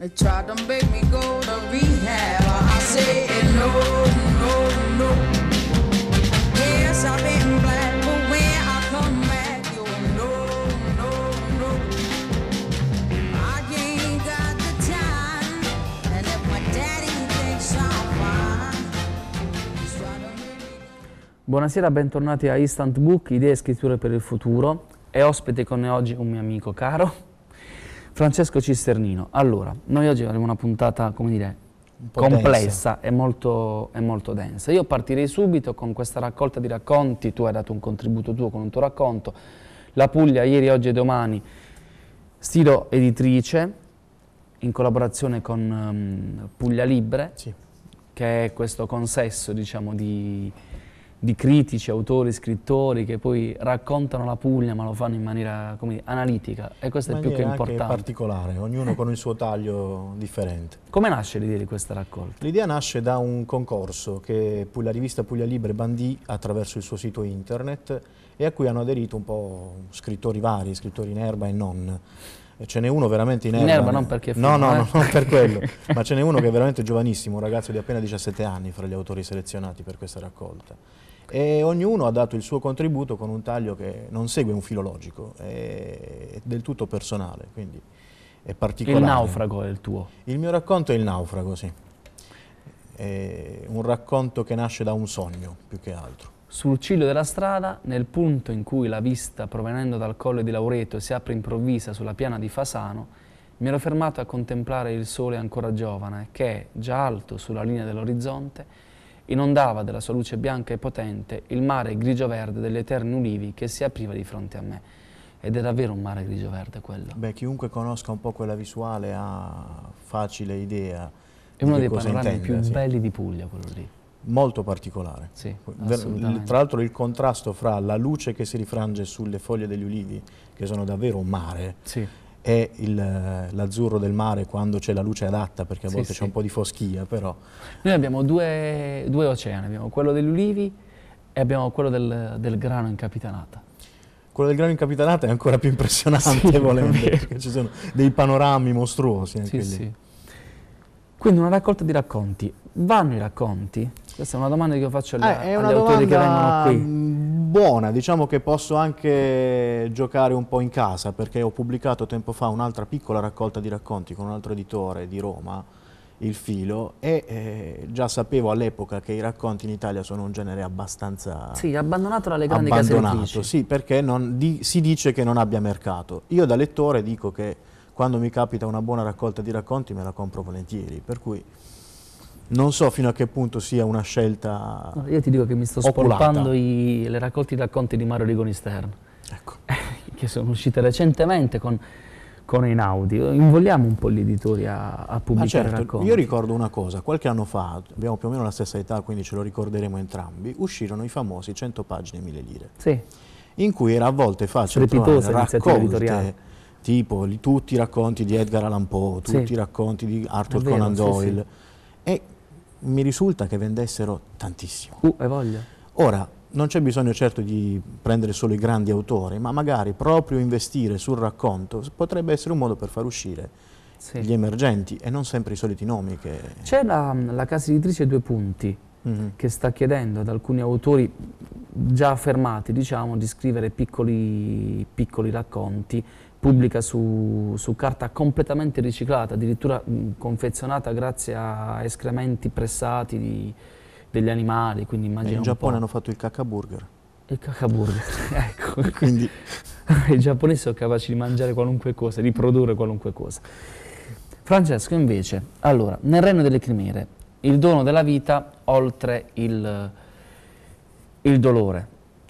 They tried to make me go to rehab. I said no, no, no. Yes, I've been black, but when I come back, you no, no, no. I ain't got the time, and if my daddy thinks I'm fine, me. Buonasera, bentornati a Instant Book, idee e scritture per il futuro. È ospite con noi oggi un mio amico caro, Francesco Cisternino. Allora, noi oggi avremo una puntata, come dire, po' complessa e molto, molto densa. Io partirei subito con questa raccolta di racconti, tu hai dato un contributo tuo con un tuo racconto, La Puglia, ieri, oggi e domani, stilo editrice, in collaborazione con ehm, Puglia Libre, Sì. che è questo consesso diciamo, di, di critici, autori, scrittori che poi raccontano la Puglia ma lo fanno in maniera dire, analitica e questo è più che maniera anche importante. particolare, ognuno con il suo taglio differente. Come nasce l'idea di questa raccolta? L'idea nasce da un concorso che la rivista Puglia Libre bandì attraverso il suo sito internet e a cui hanno aderito un po' scrittori vari, scrittori in erba e non. Ce n'è uno veramente in In erba. erba, non perché No, no, no, non per quello. Ma ce n'è uno che è veramente giovanissimo, un ragazzo di appena 17 anni fra gli autori selezionati per questa raccolta. E ognuno ha dato il suo contributo con un taglio che non segue un filologico, è del tutto personale, quindi è Il particolare. naufrago è il tuo. Il mio racconto è Il naufrago, sì. È un racconto che nasce da un sogno, più che altro. Sul ciglio della strada, nel punto in cui la vista provenendo dal colle di Laureto si apre improvvisa sulla piana di Fasano, mi ero fermato a contemplare il sole ancora giovane che, già alto sulla linea dell'orizzonte, inondava della sua luce bianca e potente il mare grigio-verde degli eterni ulivi che si apriva di fronte a me. Ed è davvero un mare grigio-verde quello. Beh, chiunque conosca un po' quella visuale ha facile idea È uno dei panorami intenda, più sì. belli di Puglia, quello lì. Molto particolare. Sì. Tra l'altro il contrasto fra la luce che si rifrange sulle foglie degli ulivi, che sono davvero un mare, Sì. e il- l'azzurro del mare quando c'è la luce adatta, perché a volte sì. c'è un po' di foschia, però Noi abbiamo due, due oceani, abbiamo quello degli ulivi e abbiamo quello del, del grano in capitanata. quello del grano in capitanata è ancora più impressionante, Sì, volendo, perché ci sono dei panorami mostruosi anche Sì, lì. sì. Quindi una raccolta di racconti. Vanno i racconti? Questa è una domanda che io faccio agli, Ah, è agli una autori che vengono qui. mh, buona, diciamo che posso anche giocare un po' in casa perché ho pubblicato tempo fa un'altra piccola raccolta di racconti con un altro editore di Roma, Il Filo, e eh, già sapevo all'epoca che i racconti in Italia sono un genere abbastanza Sì, abbandonato dalle grandi abbandonato, editrici. sì, perché non di- si dice che non abbia mercato. Io da lettore dico che quando mi capita una buona raccolta di racconti me la compro volentieri, per cui non so fino a che punto sia una scelta... No, Io ti dico che mi sto spolpando i- le raccolte di racconti di Mario Rigoni Stern, Ecco. che sono uscite recentemente con, con Einaudi. Invogliamo un po' gli editori a, a pubblicare certo, racconti. io ricordo una cosa, qualche anno fa, abbiamo più o meno la stessa età, quindi ce lo ricorderemo entrambi, uscirono i famosi 100 pagine, 1000 lire, Sì, in cui era a volte facile Strepitosa trovare raccolte, tipo li- tutti i racconti di Edgar Allan Poe, Sì. tutti i racconti di Arthur vero, Conan sì, Doyle, e mi risulta che vendessero tantissimo. uh, hai voglia. Ora, non c'è bisogno certo di prendere solo i grandi autori, ma magari proprio investire sul racconto potrebbe essere un modo per far uscire Sì. gli emergenti e non sempre i soliti nomi che... C'è la, la casa editrice Due Punti Mhm. che sta chiedendo ad alcuni autori già affermati, diciamo, di scrivere piccoli, piccoli racconti, pubblica su, su carta completamente riciclata, addirittura mh, confezionata grazie a escrementi pressati di- degli animali, quindi immagino in Giappone po'. hanno fatto il cacaburger, Il cacaburger, ecco. quindi I giapponesi sono capaci di mangiare qualunque cosa, di produrre qualunque cosa. Francesco invece, allora, nel regno delle chimere, il dono della vita oltre il, il dolore,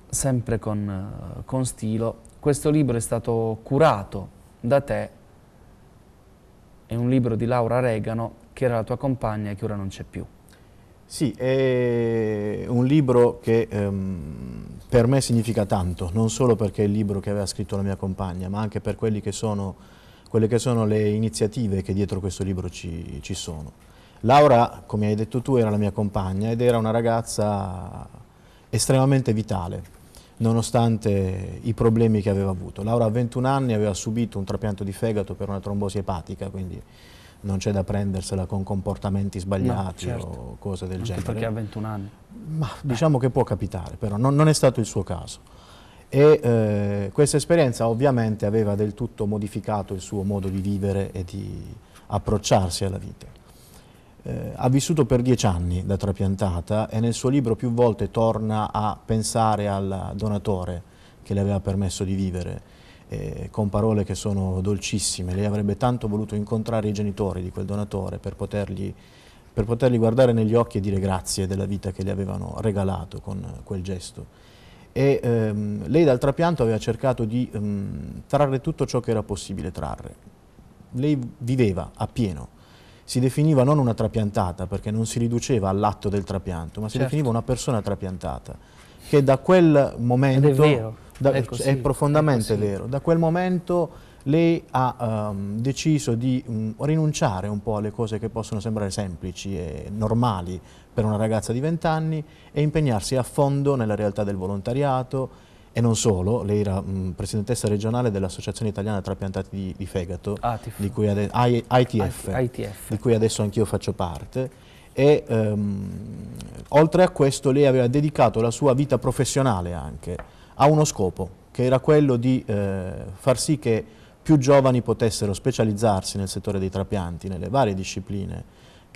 sempre con, con stilo. Questo libro è stato curato da te, è un libro di Laura Regano, che era la tua compagna e che ora non c'è più. Sì, è un libro che ehm, per me significa tanto, non solo perché è il libro che aveva scritto la mia compagna, ma anche per che sono, quelle che sono le iniziative che dietro questo libro ci, ci sono. Laura, come hai detto tu, era la mia compagna ed era una ragazza estremamente vitale, nonostante i problemi che aveva avuto. Laura a 21 anni aveva subito un trapianto di fegato per una trombosi epatica, quindi non c'è da prendersela con comportamenti sbagliati certo. o cose del Anche genere. perché ha 21 anni. Ma diciamo che può capitare, però non, non è stato il suo caso. E eh, questa esperienza ovviamente aveva del tutto modificato il suo modo di vivere e di approcciarsi alla vita. Eh, ha vissuto per dieci anni da trapiantata e nel suo libro più volte torna a pensare al donatore che le aveva permesso di vivere, eh, con parole che sono dolcissime. Lei avrebbe tanto voluto incontrare i genitori di quel donatore per potergli, per poterli guardare negli occhi e dire grazie della vita che le avevano regalato con quel gesto. E ehm, lei dal trapianto aveva cercato di ehm, trarre tutto ciò che era possibile trarre. Lei viveva appieno, si definiva non una trapiantata perché non si riduceva all'atto del trapianto, ma si Certo. definiva una persona trapiantata, che da quel momento... Ed è vero, da- è così, è profondamente è vero. Da quel momento lei ha ehm, deciso di mm, rinunciare un po' alle cose che possono sembrare semplici e normali per una ragazza di 20 anni e impegnarsi a fondo nella realtà del volontariato e non solo, lei era mm, presidentessa regionale dell'Associazione Italiana Trapiantati di, di Fegato, ATIF. di cui I- ITF, ITF. di cui adesso anch'io faccio parte e ehm, oltre a questo lei aveva dedicato la sua vita professionale anche a uno scopo, che era quello di eh, far sì che più giovani potessero specializzarsi nel settore dei trapianti, nelle varie discipline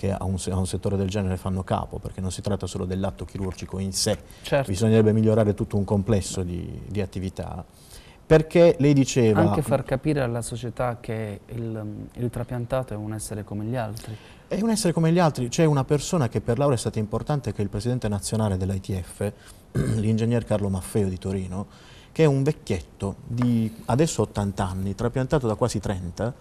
che a un, a un settore del genere fanno capo, perché non si tratta solo dell'atto chirurgico in sé, Certo. bisognerebbe migliorare tutto un complesso di, di attività, perché lei diceva... Anche far capire alla società che il, il trapiantato è un essere come gli altri. È un essere come gli altri, c'è una persona che per Laura è stata importante, che è il presidente nazionale dell'ITF, l'ingegner Carlo Maffeo di Torino, che è un vecchietto di adesso 80 anni, trapiantato da quasi 30,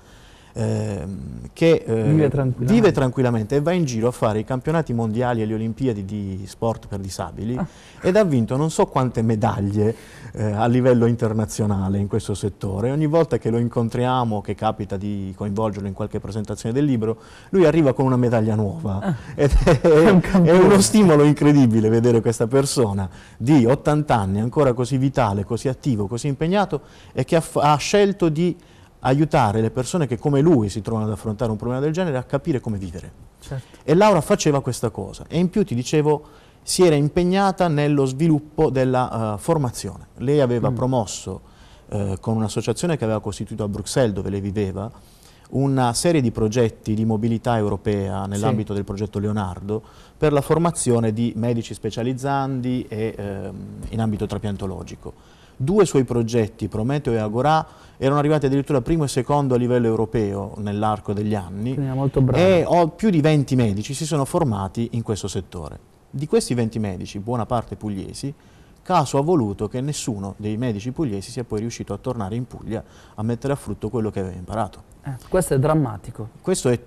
ehm, che eh, Vive tranquillamente. vive tranquillamente e va in giro a fare i campionati mondiali e le Olimpiadi di sport per disabili Ah. ed ha vinto non so quante medaglie eh, a livello internazionale in questo settore. Ogni volta che lo incontriamo, che capita di coinvolgerlo in qualche presentazione del libro, lui arriva con una medaglia nuova ed è, un è uno stimolo incredibile vedere questa persona di 80 anni, ancora così vitale, così attivo, così impegnato e che ha, ha scelto di aiutare le persone che come lui si trovano ad affrontare un problema del genere a capire come vivere. Certo. E Laura faceva questa cosa e in più ti dicevo si era impegnata nello sviluppo della eh, formazione. Lei aveva Mm. promosso eh, con un'associazione che aveva costituito a Bruxelles dove lei viveva una serie di progetti di mobilità europea nell'ambito del progetto Leonardo per la formazione di medici specializzandi e ehm, in ambito trapiantologico. Due suoi progetti, Prometeo e Agorà, erano arrivati addirittura primo e secondo a livello europeo nell'arco degli anni Quindi è molto bravo. e ho- più di 20 medici si sono formati in questo settore. Di questi 20 medici, buona parte pugliesi, caso ha voluto che nessuno dei medici pugliesi sia poi riuscito a tornare in Puglia a mettere a frutto quello che aveva imparato. Eh, questo è drammatico. Questo è,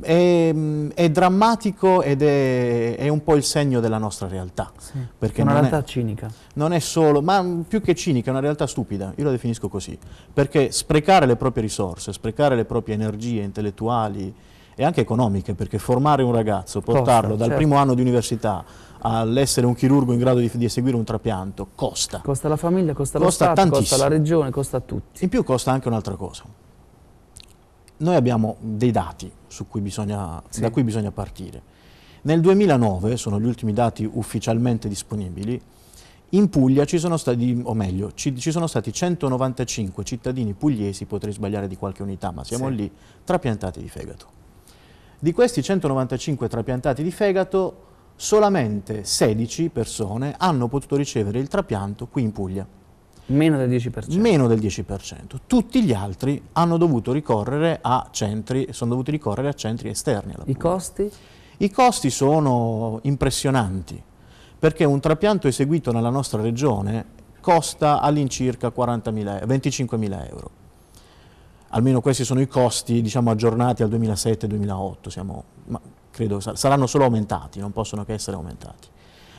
è- è drammatico ed è, è un po' il segno della nostra realtà. Sì. Perché una non è- realtà cinica. Non è solo, ma più che cinica, è una realtà stupida, io la definisco così, perché sprecare le proprie risorse, sprecare le proprie energie intellettuali e anche economiche, perché formare un ragazzo, portarlo dal certo. primo anno di università all'essere un chirurgo in grado di, di eseguire un trapianto, costa. Costa la famiglia, costa, lo Costa Stato, costa tantissimo. la regione, costa a tutti. In più costa anche un'altra cosa. Noi abbiamo dei dati su cui bisogna- Sì. da cui bisogna partire. Nel 2009, sono gli ultimi dati ufficialmente disponibili, in Puglia ci sono stati, o meglio, ci, ci sono stati 195 cittadini pugliesi, potrei sbagliare di qualche unità, ma siamo Sì. lì, trapiantati di fegato. Di questi 195 trapiantati di fegato, solamente 16 persone hanno potuto ricevere il trapianto qui in Puglia Meno del 10%. meno del 10%. Tutti gli altri hanno dovuto ricorrere a centri, sono dovuti ricorrere a centri esterni alla I costi? I costi sono impressionanti, perché un trapianto eseguito nella nostra regione costa all'incirca 40.000 e- 25.000 euro. Almeno questi sono i costi diciamo, aggiornati al 2007-2008, siamo- ma credo sa- saranno solo aumentati, non possono che essere aumentati.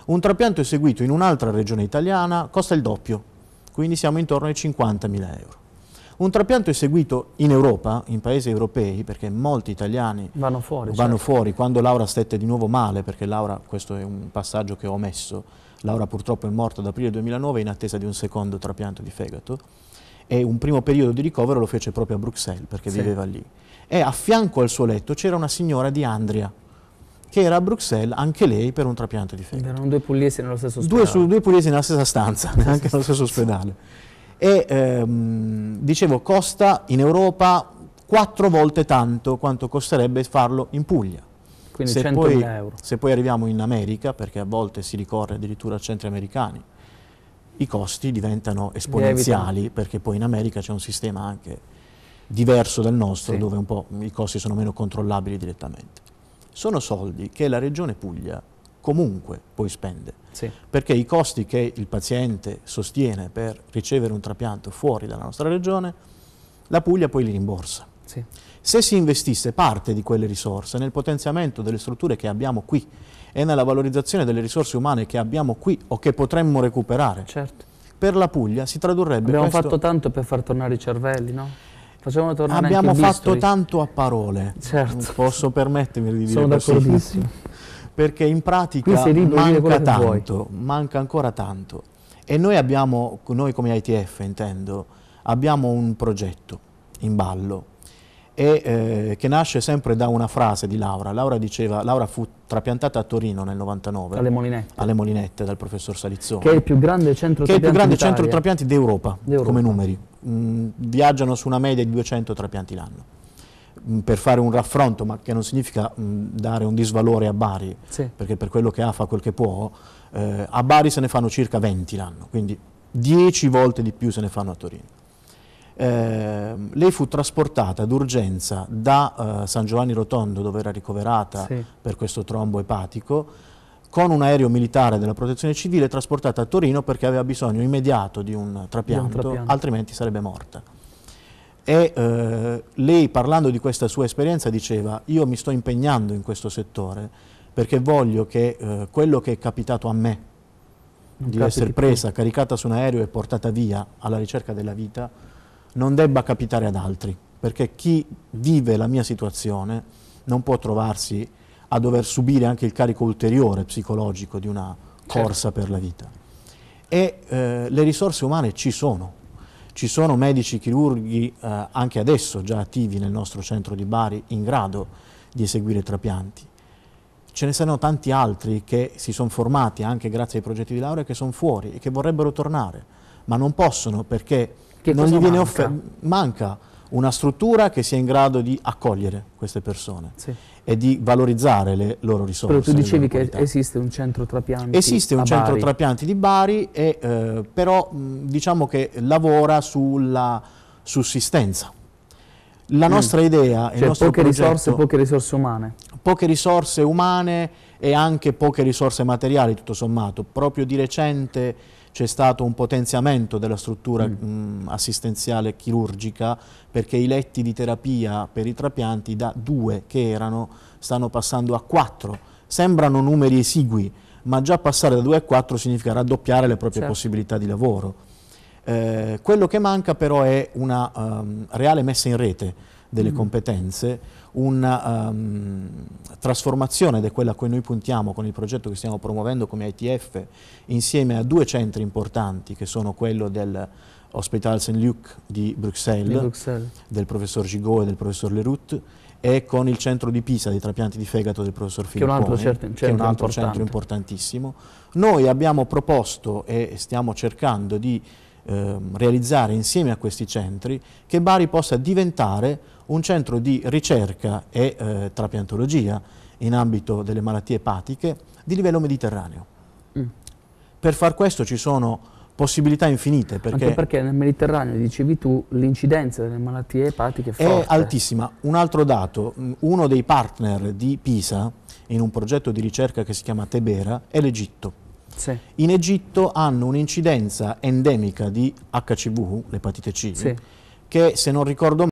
Un trapianto eseguito in un'altra regione italiana costa il doppio, quindi siamo intorno ai 50.000 euro. Un trapianto eseguito in Europa, in paesi europei, perché molti italiani Vanno fuori. vanno certo. fuori quando Laura stette di nuovo male, perché Laura, questo è un passaggio che ho omesso, Laura purtroppo è morta ad aprile 2009 in attesa di un secondo trapianto di fegato e un primo periodo di ricovero lo fece proprio a Bruxelles perché Sì. viveva lì. E a fianco al suo letto c'era una signora di Andria che era a Bruxelles anche lei per un trapianto di fegato. Erano due pugliesi nello stesso Due, ospedale. su, due pugliesi nella stessa stanza, neanche nello stesso ospedale. E ehm, dicevo, costa in Europa quattro volte tanto quanto costerebbe farlo in Puglia. Quindi se 100.000 poi, euro. se poi arriviamo in America, perché a volte si ricorre addirittura a centri americani, i costi diventano esponenziali, perché poi in America c'è un sistema anche diverso dal nostro, Sì. dove un po' i costi sono meno controllabili direttamente. Sono soldi che la Regione Puglia comunque poi spende, Sì. perché i costi che il paziente sostiene per ricevere un trapianto fuori dalla nostra regione, la Puglia poi li rimborsa. Sì. Se si investisse parte di quelle risorse nel potenziamento delle strutture che abbiamo qui e nella valorizzazione delle risorse umane che abbiamo qui o che potremmo recuperare, Certo. per la Puglia si tradurrebbe Abbiamo questo- fatto tanto per far tornare i cervelli, no? Facevano tornare Abbiamo fatto bisturi. tanto a parole, Certo. posso permettermi di dire Sono d'accordissimo. perché in pratica manca tanto, manca ancora tanto. E noi abbiamo, noi come ITF intendo, abbiamo un progetto in ballo e, eh, che nasce sempre da una frase di Laura. Laura diceva, Laura fu trapiantata a Torino nel 99 Alle Molinette. alle Molinette dal professor Salizzoni. Che è il più grande centro più grande trapianti centro trapianti d'Europa, D'Europa. come numeri. Mm, viaggiano su una media di 200 trapianti l'anno. Mm, per fare un raffronto, ma che non significa mm, dare un disvalore a Bari, Sì. perché per quello che ha fa quel che può, eh, a Bari se ne fanno circa 20 l'anno, quindi 10 volte di più se ne fanno a Torino. Eh, lei fu trasportata d'urgenza da eh, San Giovanni Rotondo, dove era ricoverata Sì. per questo trombo epatico, con un aereo militare della protezione civile trasportata a Torino perché aveva bisogno immediato di un trapianto, trapianto. altrimenti sarebbe morta. E eh, lei parlando di questa sua esperienza diceva io mi sto impegnando in questo settore perché voglio che eh, quello che è capitato a me Non di essere più. presa, caricata su un aereo e portata via alla ricerca della vita non debba capitare ad altri, perché chi vive la mia situazione non può trovarsi a dover subire anche il carico ulteriore psicologico di una corsa per la vita. E eh, le risorse umane ci sono, ci sono medici chirurghi eh, anche adesso già attivi nel nostro centro di Bari in grado di eseguire trapianti. Ce ne saranno tanti altri che si sono formati anche grazie ai progetti di laurea che sono fuori e che vorrebbero tornare, ma non possono perché Che non gli viene manca? offerto. Manca una struttura che sia in grado di accogliere queste persone Sì. e di valorizzare le loro risorse. Però tu dicevi che esiste un centro trapianti Esiste un centro Bari. trapianti di Bari, e, eh, però mh, diciamo che lavora sulla sussistenza. La nostra idea, il Cioè poche progetto, risorse, poche risorse umane. poche risorse umane e anche poche risorse materiali, tutto sommato. Proprio di recente c'è stato un potenziamento della struttura mh, assistenziale chirurgica perché i letti di terapia per i trapianti da due che erano stanno passando a quattro. Sembrano numeri esigui, ma già passare da due a quattro significa raddoppiare le proprie Certo. possibilità di lavoro. Eh, quello che manca però è una ehm, reale messa in rete delle competenze, una ehm, trasformazione ed è quella a cui noi puntiamo con il progetto che stiamo promuovendo come ITF insieme a due centri importanti che sono quello del Hospital Saint-Luc di Bruxelles, Di Bruxelles. del professor Gigot e del professor Leroux e con il centro di Pisa di trapianti di fegato del professor Che è un altro certo- che è un centro altro importante. centro importantissimo. Noi abbiamo proposto e stiamo cercando di ehm, realizzare insieme a questi centri che Bari possa diventare un centro di ricerca e eh, trapiantologia in ambito delle malattie epatiche di livello mediterraneo. Mm. Per far questo ci sono possibilità infinite Anche perché nel Mediterraneo, dicevi tu, l'incidenza delle malattie epatiche è è forte. altissima. Un altro dato, mh, uno dei partner di Pisa in un progetto di ricerca che si chiama Tebera è l'Egitto. Sì. In Egitto hanno un'incidenza endemica di HCV, l'epatite C, Sì. che se non ricordo